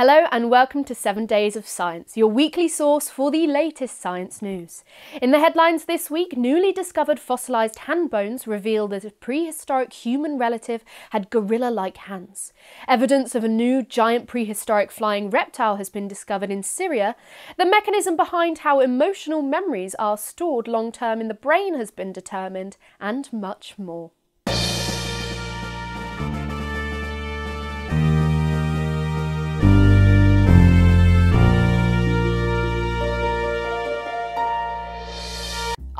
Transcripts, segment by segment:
Hello and welcome to 7 Days of Science, your weekly source for the latest science news. In the headlines this week, newly discovered fossilised hand bones reveal that a prehistoric human relative had gorilla like hands. Evidence of a new giant prehistoric flying reptile has been discovered in Syria. The mechanism behind how emotional memories are stored long term in the brain has been determined, and much more.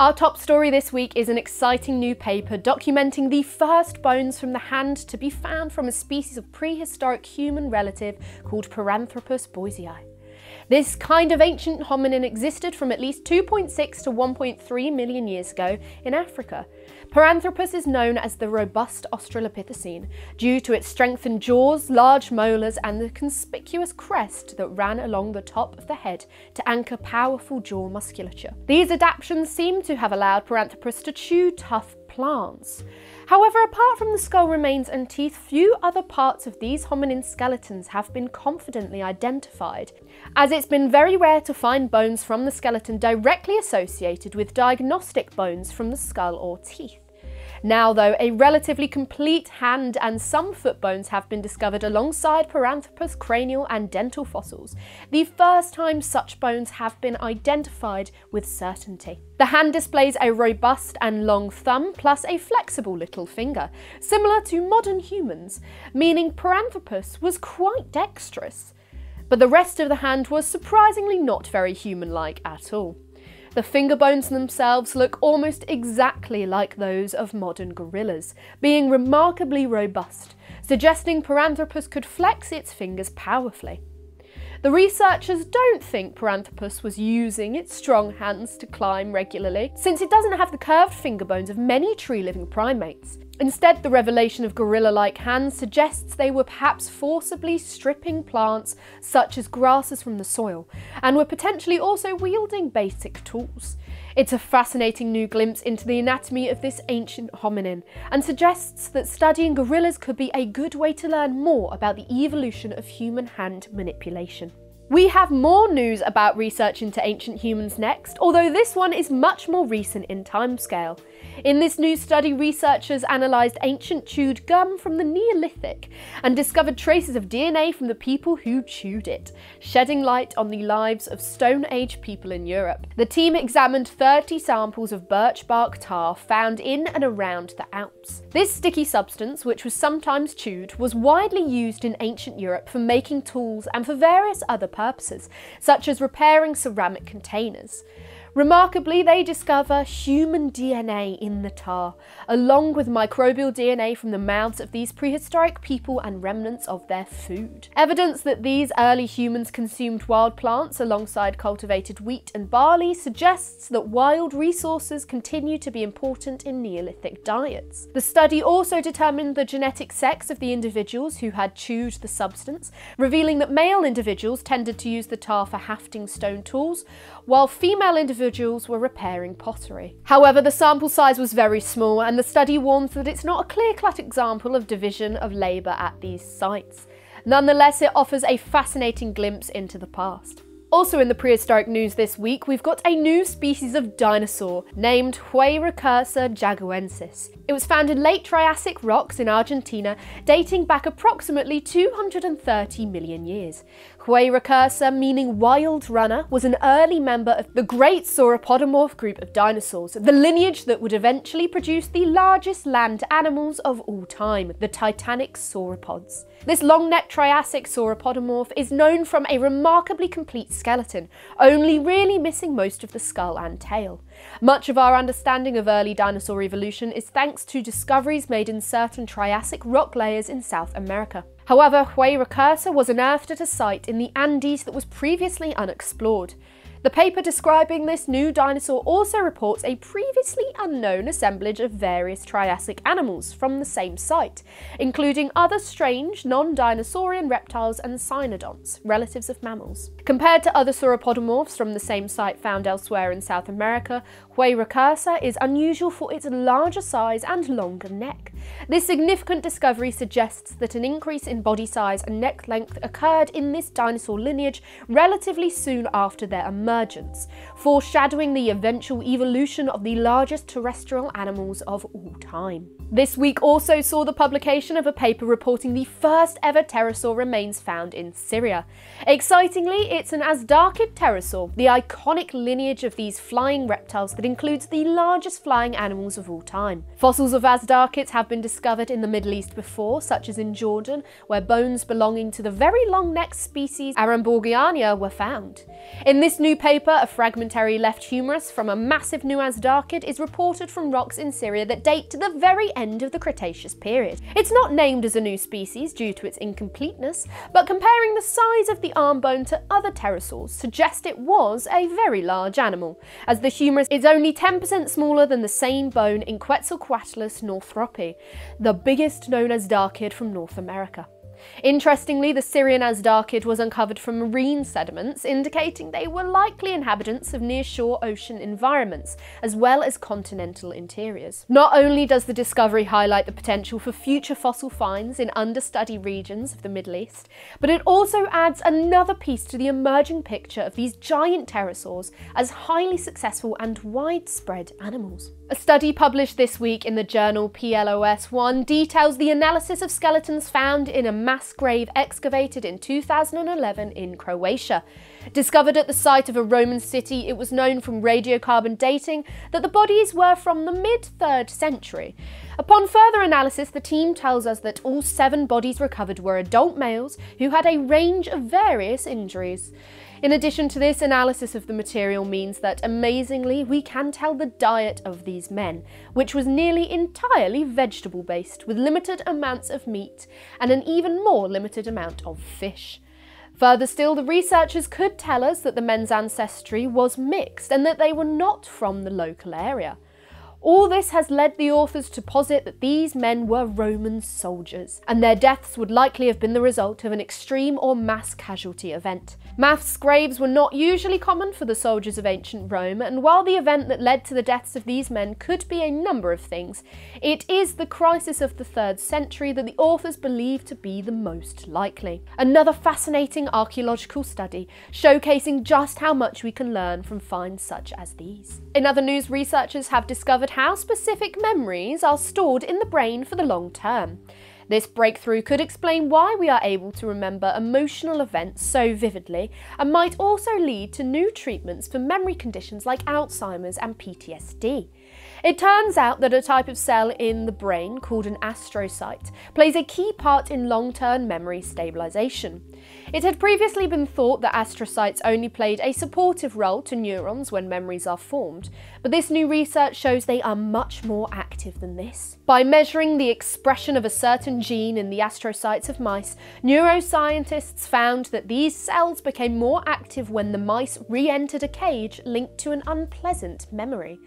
Our top story this week is an exciting new paper documenting the first bones from the hand to be found from a species of prehistoric human relative called Paranthropus boisei. This kind of ancient hominin existed from at least 2.6 to 1.3 million years ago in Africa. Paranthropus is known as the robust Australopithecine due to its strengthened jaws, large molars, and the conspicuous crest that ran along the top of the head to anchor powerful jaw musculature. These adaptations seem to have allowed Paranthropus to chew tough plants. However, apart from the skull remains and teeth, few other parts of these hominin skeletons have been confidently identified, as it's been very rare to find bones from the skeleton directly associated with diagnostic bones from the skull or teeth. Now, though, a relatively complete hand and some foot bones have been discovered alongside Paranthropus cranial and dental fossils, the first time such bones have been identified with certainty. The hand displays a robust and long thumb plus a flexible little finger, similar to modern humans, meaning Paranthropus was quite dexterous. But the rest of the hand was surprisingly not very human like at all. The finger bones themselves look almost exactly like those of modern gorillas, being remarkably robust, suggesting Paranthropus could flex its fingers powerfully. The researchers don't think Paranthropus was using its strong hands to climb regularly, since it doesn't have the curved finger bones of many tree-living primates. Instead, the revelation of gorilla-like hands suggests they were perhaps forcibly stripping plants such as grasses from the soil, and were potentially also wielding basic tools. It's a fascinating new glimpse into the anatomy of this ancient hominin, and suggests that studying gorillas could be a good way to learn more about the evolution of human hand manipulation. We have more news about research into ancient humans next, although this one is much more recent in timescale. In this new study, researchers analysed ancient chewed gum from the Neolithic and discovered traces of DNA from the people who chewed it, shedding light on the lives of Stone Age people in Europe. The team examined 30 samples of birch bark tar found in and around the Alps. This sticky substance, which was sometimes chewed, was widely used in ancient Europe for making tools and for various other purposes, such as repairing ceramic containers. Remarkably, they discover human DNA in the tar, along with microbial DNA from the mouths of these prehistoric people and remnants of their food. Evidence that these early humans consumed wild plants alongside cultivated wheat and barley suggests that wild resources continue to be important in Neolithic diets. The study also determined the genetic sex of the individuals who had chewed the substance, revealing that male individuals tended to use the tar for hafting stone tools, while female individuals individuals were repairing pottery. However, the sample size was very small and the study warns that it's not a clear-cut example of division of labour at these sites. Nonetheless, it offers a fascinating glimpse into the past. Also in the prehistoric news this week, we've got a new species of dinosaur named Huayracursor jaguensis. It was found in late Triassic rocks in Argentina, dating back approximately 230 million years. Huayracursor, meaning wild runner, was an early member of the great sauropodomorph group of dinosaurs, the lineage that would eventually produce the largest land animals of all time, the titanic sauropods. This long-necked Triassic sauropodomorph is known from a remarkably complete skeleton, only really missing most of the skull and tail. Much of our understanding of early dinosaur evolution is thanks to discoveries made in certain Triassic rock layers in South America. However, Huayra Huayracursor was unearthed at a site in the Andes that was previously unexplored. The paper describing this new dinosaur also reports a previously unknown assemblage of various Triassic animals from the same site, including other strange non-dinosaurian reptiles and cynodonts, relatives of mammals. Compared to other sauropodomorphs from the same site found elsewhere in South America, Huayracursor is unusual for its larger size and longer neck, This significant discovery suggests that an increase in body size and neck length occurred in this dinosaur lineage relatively soon after their emergence, foreshadowing the eventual evolution of the largest terrestrial animals of all time. This week also saw the publication of a paper reporting the first ever pterosaur remains found in Syria. Excitingly, it's an Azhdarchid pterosaur, the iconic lineage of these flying reptiles that includes the largest flying animals of all time. Fossils of Azhdarchids have been discovered in the Middle East before, such as in Jordan, where bones belonging to the very long-necked species Arambourgiania were found. In this new paper, a fragmentary left humerus from a massive new Azhdarchid is reported from rocks in Syria that date to the very end of the Cretaceous period. It's not named as a new species due to its incompleteness, but comparing the size of the arm bone to other pterosaurs suggests it was a very large animal, as the humerus is only 10% smaller than the same bone in Quetzalcoatlus northropi, the biggest known Azhdarchid from North America. Interestingly, the Syrian Azhdarchid was uncovered from marine sediments, indicating they were likely inhabitants of near-shore ocean environments, as well as continental interiors. Not only does the discovery highlight the potential for future fossil finds in understudy regions of the Middle East, but it also adds another piece to the emerging picture of these giant pterosaurs as highly successful and widespread animals. A study published this week in the journal PLOS One details the analysis of skeletons found in a mass grave excavated in 2011 in Croatia. Discovered at the site of a Roman city, it was known from radiocarbon dating that the bodies were from the mid 3rd century. Upon further analysis, the team tells us that all seven bodies recovered were adult males who had a range of various injuries. In addition to this, analysis of the material means that, amazingly, we can tell the diet of these men, which was nearly entirely vegetable based, with limited amounts of meat and an even more limited amount of fish. Further still, the researchers could tell us that the men's ancestry was mixed and that they were not from the local area. All this has led the authors to posit that these men were Roman soldiers, and their deaths would likely have been the result of an extreme or mass casualty event. Mass graves were not usually common for the soldiers of ancient Rome, and while the event that led to the deaths of these men could be a number of things, it is the crisis of the 3rd century that the authors believe to be the most likely. Another fascinating archaeological study, showcasing just how much we can learn from finds such as these. In other news, researchers have discovered how specific memories are stored in the brain for the long term. This breakthrough could explain why we are able to remember emotional events so vividly and might also lead to new treatments for memory conditions like Alzheimer's and PTSD. It turns out that a type of cell in the brain called an astrocyte plays a key part in long-term memory stabilisation. It had previously been thought that astrocytes only played a supportive role to neurons when memories are formed, but this new research shows they are much more active than this. By measuring the expression of a certain gene in the astrocytes of mice, neuroscientists found that these cells became more active when the mice re-entered a cage linked to an unpleasant memory.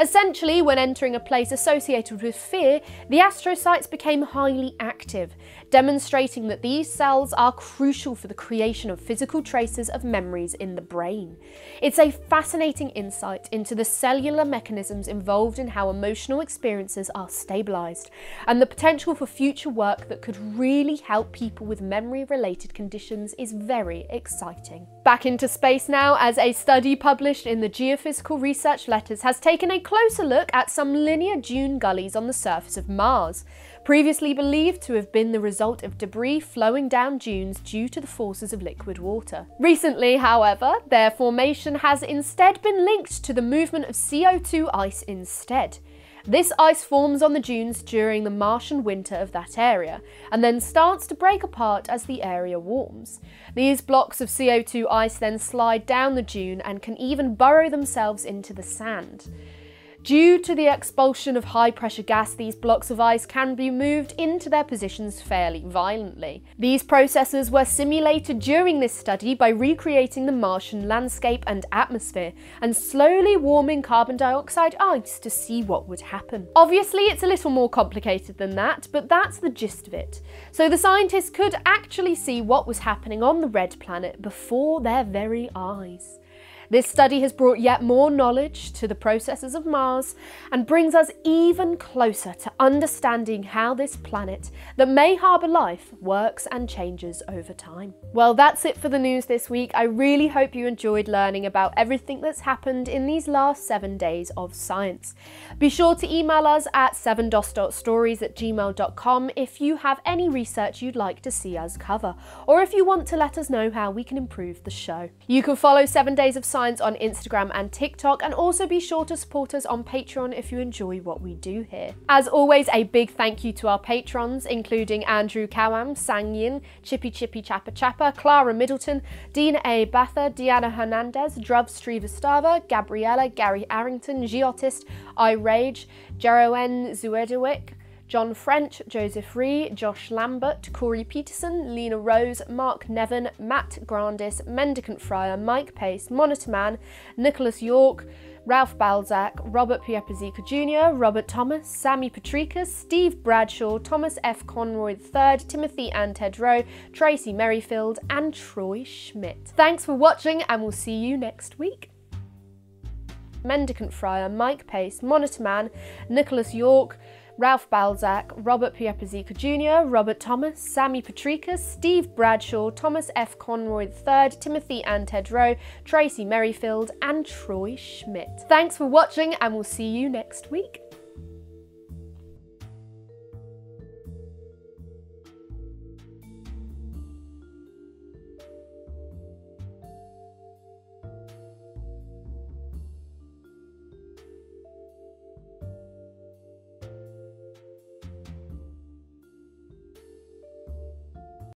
Essentially, when entering a place associated with fear, the astrocytes became highly active, demonstrating that these cells are crucial for the creation of physical traces of memories in the brain. It's a fascinating insight into the cellular mechanisms involved in how emotional experiences are stabilised, and the potential for future work that could really help people with memory-related conditions is very exciting. Back into space now, as a study published in the Geophysical Research Letters has taken a closer look at some linear dune gullies on the surface of Mars, previously believed to have been the result of debris flowing down dunes due to the forces of liquid water. Recently, however, their formation has instead been linked to the movement of CO2 ice instead. This ice forms on the dunes during the Martian winter of that area, and then starts to break apart as the area warms. These blocks of CO2 ice then slide down the dune and can even burrow themselves into the sand. Due to the expulsion of high pressure gas, these blocks of ice can be moved into their positions fairly violently. These processes were simulated during this study by recreating the Martian landscape and atmosphere and slowly warming carbon dioxide ice to see what would happen. Obviously, it's a little more complicated than that, but that's the gist of it. So the scientists could actually see what was happening on the red planet before their very eyes. This study has brought yet more knowledge to the processes of Mars and brings us even closer to understanding how this planet that may harbour life works and changes over time. Well, that's it for the news this week. I really hope you enjoyed learning about everything that's happened in these last seven days of science. Be sure to email us at 7dos.stories at gmail.com if you have any research you'd like to see us cover, or if you want to let us know how we can improve the show. You can follow 7 Days of Science on Instagram and TikTok, and also be sure to support us on Patreon if you enjoy what we do here. As always, a big thank you to our patrons, including Andrew Kawam, Sang Yin, Chippy Chippy Chappa Chappa, Clara Middleton, Dean A. Batha, Diana Hernandez, Druv Srivastava, Gabriella, Gary Arrington, Geotist, I Rage, Jeroen Zuedewick, John French, Joseph Ree, Josh Lambert, Corey Peterson, Lena Rose, Mark Nevin, Matt Grandis, Mendicant Friar, Mike Pace, Monitor Man, Nicholas York, Ralph Balzac, Robert Piepazika Jr., Robert Thomas, Sammy Patricus, Steve Bradshaw, Thomas F. Conroy III, Timothy and Ted Rowe, Tracy Merrifield, and Troy Schmidt. Thanks for watching, and we'll see you next week. Mendicant Friar, Mike Pace, Monitor Man, Nicholas York, Ralph Balzac, Robert Piepazika Jr., Robert Thomas, Sammy Patricus, Steve Bradshaw, Thomas F. Conroy III, Timothy and Ted Rowe, Tracy Merrifield, and Troy Schmidt. Thanks for watching, and we'll see you next week.